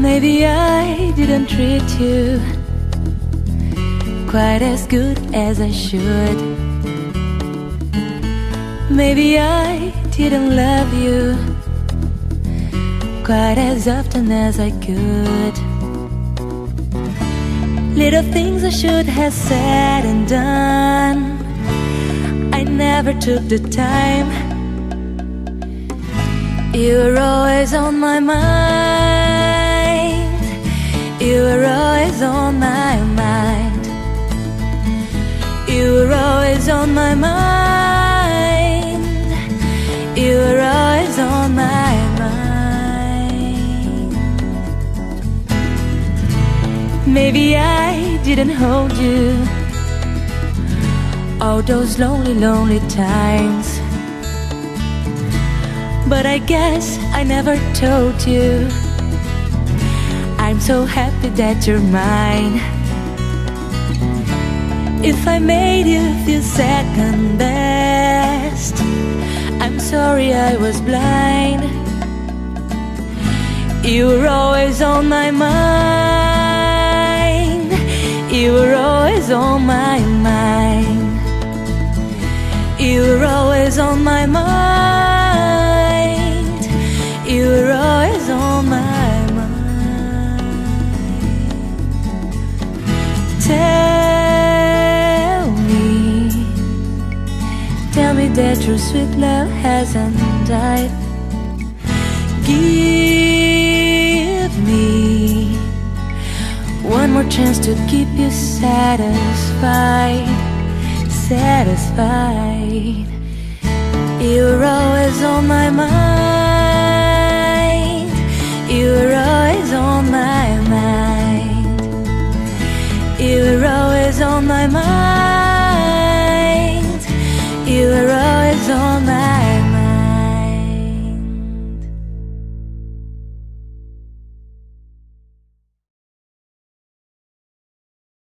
Maybe I didn't treat you quite as good as I should. Maybe I didn't love you quite as often as I could. Little things I should have said and done. I never took the time. You were always on my mind. On my mind. You were always on my mind. You were always on my mind. Maybe I didn't hold you all those lonely, lonely times. But I guess I never told you. So happy that you're mine. If I made you feel second best, I'm sorry I was blind. You were always on my mind. You were always on my that your sweet love hasn't died. Give me one more chance to keep you satisfied satisfied. You're always on my mind.